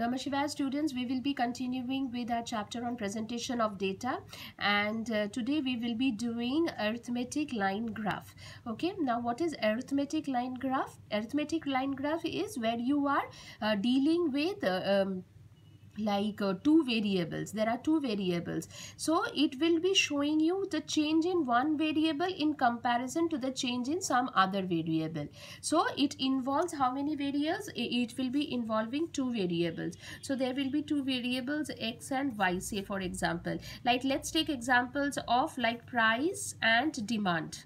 Namaskar students, we will be continuing with our chapter on presentation of data and uh, today we will be doing arithmetic line graph. Okay, now what is arithmetic line graph? Arithmetic line graph is where you are uh, dealing with uh, um, like uh, two variables. There are two variables. So it will be showing you the change in one variable in comparison to the change in some other variable. So it involves how many variables? It will be involving two variables. So there will be two variables x and y say for example. Like let's take examples of like price and demand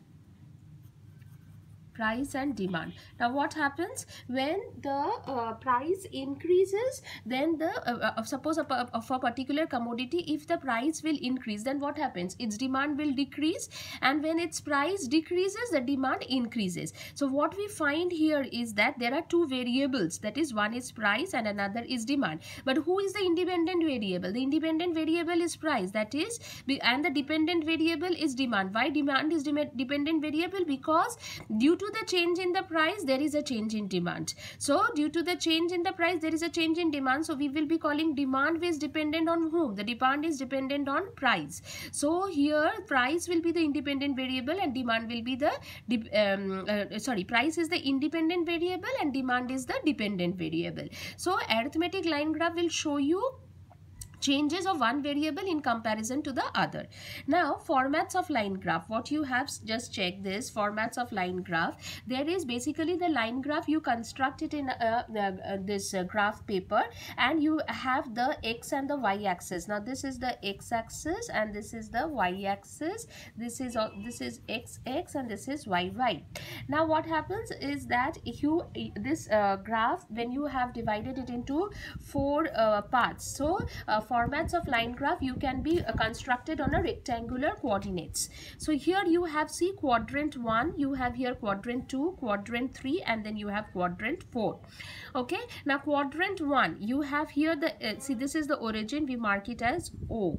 price and demand. Now what happens? When the uh, price increases then the uh, uh, suppose of a, of a particular commodity if the price will increase then what happens? Its demand will decrease and when its price decreases the demand increases. So what we find here is that there are two variables. That is one is price and another is demand. But who is the independent variable? The independent variable is price. That is and the dependent variable is demand. Why demand is dependent variable? Because due to to the change in the price there is a change in demand. So due to the change in the price there is a change in demand. So we will be calling demand is dependent on whom? The demand is dependent on price. So here price will be the independent variable and demand will be the um, uh, sorry price is the independent variable and demand is the dependent variable. So arithmetic line graph will show you changes of one variable in comparison to the other. Now formats of line graph what you have just check this formats of line graph there is basically the line graph you construct it in uh, uh, this uh, graph paper and you have the x and the y axis. Now this is the x axis and this is the y axis this is uh, this is x x and this is y y. Now what happens is that you this uh, graph when you have divided it into four uh, parts so for formats of line graph you can be uh, constructed on a rectangular coordinates. So here you have see quadrant 1 you have here quadrant 2 quadrant 3 and then you have quadrant 4 okay? Now quadrant 1 you have here the uh, see this is the origin we mark it as o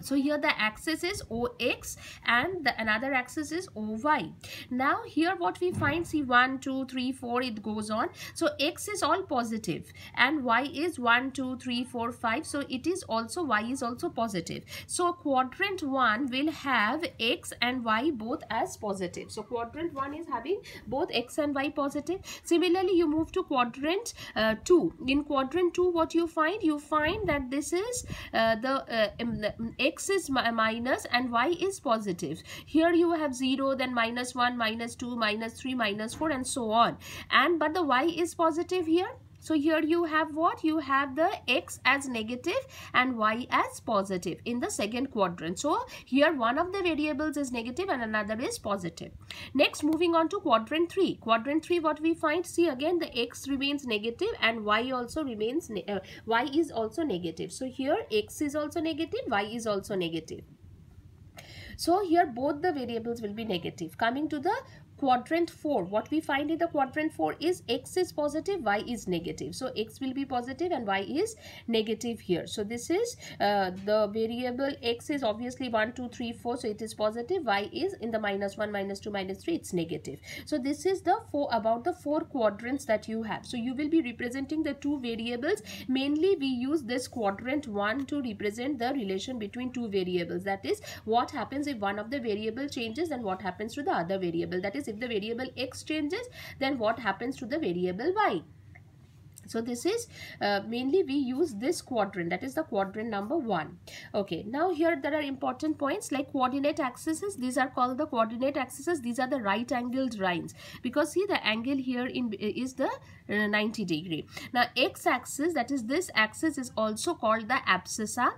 so here the axis is ox and the another axis is oy now here what we find see 1 2 3 4 it goes on. So x is all positive and y is 1 2 3 4 5 so it is also y is also positive. So quadrant 1 will have x and y both as positive. So quadrant 1 is having both x and y positive. Similarly you move to quadrant uh, 2 in quadrant 2 what you find? You find that this is uh, the, uh, x is minus and y is positive. Here you have 0 then minus 1 minus 2 minus 3 minus 4 and so on. And but the y is positive here so here you have what? You have the x as negative and y as positive in the second quadrant. So here one of the variables is negative and another is positive. Next moving on to quadrant 3. Quadrant 3 what we find? See again the x remains negative and y also remains, uh, y is also negative. So here x is also negative, y is also negative. So here both the variables will be negative. Coming to the quadrant 4 what we find in the quadrant 4 is x is positive y is negative. So x will be positive and y is negative here. So this is uh, the variable x is obviously 1 2 3 4 so it is positive y is in the minus 1 minus 2 minus 3 it's negative. So this is the four about the four quadrants that you have. So you will be representing the two variables. Mainly we use this quadrant 1 to represent the relation between two variables. That is what happens if one of the variable changes and what happens to the other variable? That is if the variable x changes then what happens to the variable y so this is uh, mainly we use this quadrant that is the quadrant number one. Okay now here there are important points like coordinate axes these are called the coordinate axes these are the right angled lines. Because see the angle here in is the uh, 90 degree. Now x axis that is this axis is also called the abscissa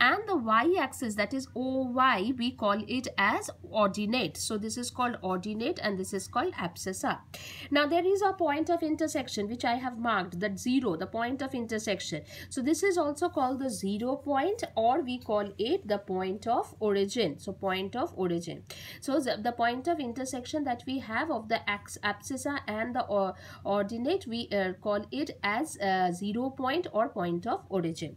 and the y axis that is oy we call it as ordinate. So this is called ordinate and this is called abscissa. Now there is a point of intersection which i have marked that 0 the point of intersection. So this is also called the zero point or we call it the point of origin. So point of origin. So the point of intersection that we have of the x abscissa and the uh, ordinate we uh, call it as zero point or point of origin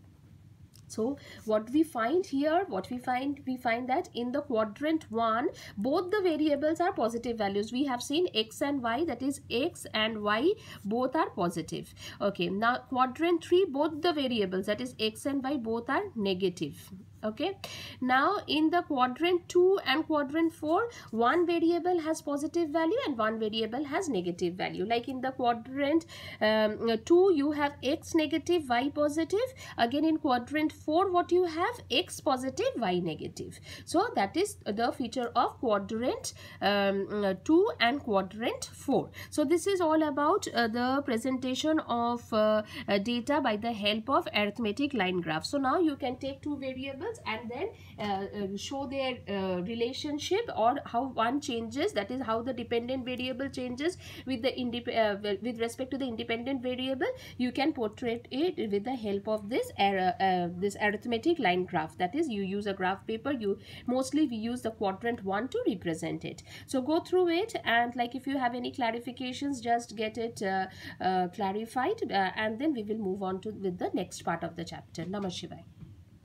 so what we find here what we find we find that in the quadrant 1 both the variables are positive values. We have seen x and y that is x and y both are positive. Okay now quadrant 3 both the variables that is x and y both are negative okay. Now in the quadrant 2 and quadrant 4 one variable has positive value and one variable has negative value. Like in the quadrant um, 2 you have x negative y positive. Again in quadrant 4 what you have? x positive y negative. So that is the feature of quadrant um, 2 and quadrant 4 so this is all about uh, the presentation of uh, uh, data by the help of arithmetic line graph. So now you can take two variables and then uh, uh, show their uh, relationship or how one changes that is how the dependent variable changes with the uh, with respect to the independent variable you can portray it with the help of this uh, this arithmetic line graph. That is you use a graph paper you mostly we use the quadrant 1 to represent it. So go through it and like if you have any clarifications just get it clarified and then we will move on to with the next part of the chapter. Namaskar